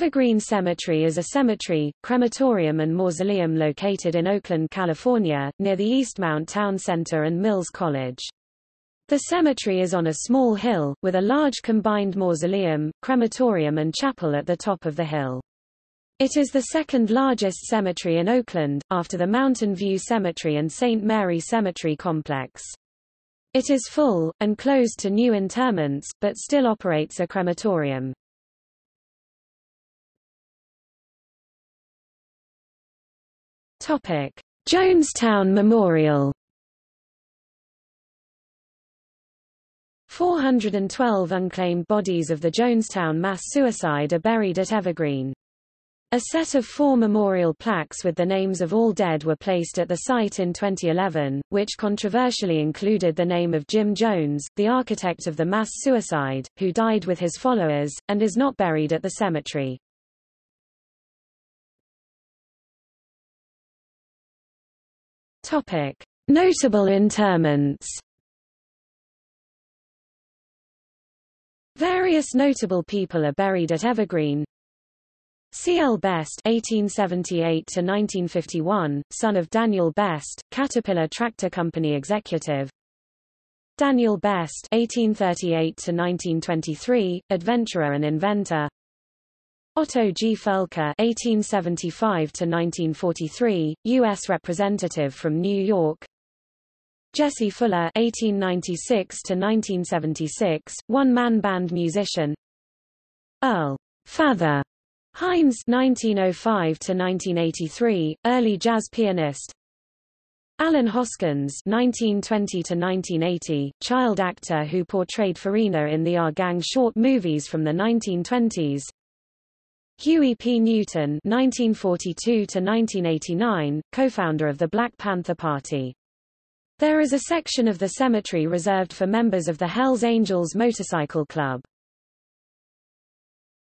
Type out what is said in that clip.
Evergreen Cemetery is a cemetery, crematorium and mausoleum located in Oakland, California, near the Eastmont Town Center and Mills College. The cemetery is on a small hill, with a large combined mausoleum, crematorium and chapel at the top of the hill. It is the second largest cemetery in Oakland, after the Mountain View Cemetery and St. Mary Cemetery complex. It is full, and closed to new interments, but still operates a crematorium. Topic: Jonestown Memorial 412 unclaimed bodies of the Jonestown mass suicide are buried at Evergreen. A set of four memorial plaques with the names of all dead were placed at the site in 2011, which controversially included the name of Jim Jones, the architect of the mass suicide, who died with his followers, and is not buried at the cemetery. Topic: Notable interments. Various notable people are buried at Evergreen. C. L. Best (1878–1951), son of Daniel Best, Caterpillar Tractor Company executive. Daniel Best (1838–1923), adventurer and inventor. Otto G. Foelker (1875–1943), U.S. Representative from New York. Jesse Fuller (1896–1976), one-man band musician. Earl Fatha Hines (1905–1983), early jazz pianist. Allen Hoskins (1920–1980), child actor who portrayed Farina in the Our Gang short movies from the 1920s. Huey P. Newton (1942–1989), co-founder of the Black Panther Party. There is a section of the cemetery reserved for members of the Hells Angels Motorcycle Club.